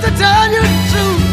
got to tell you the truth.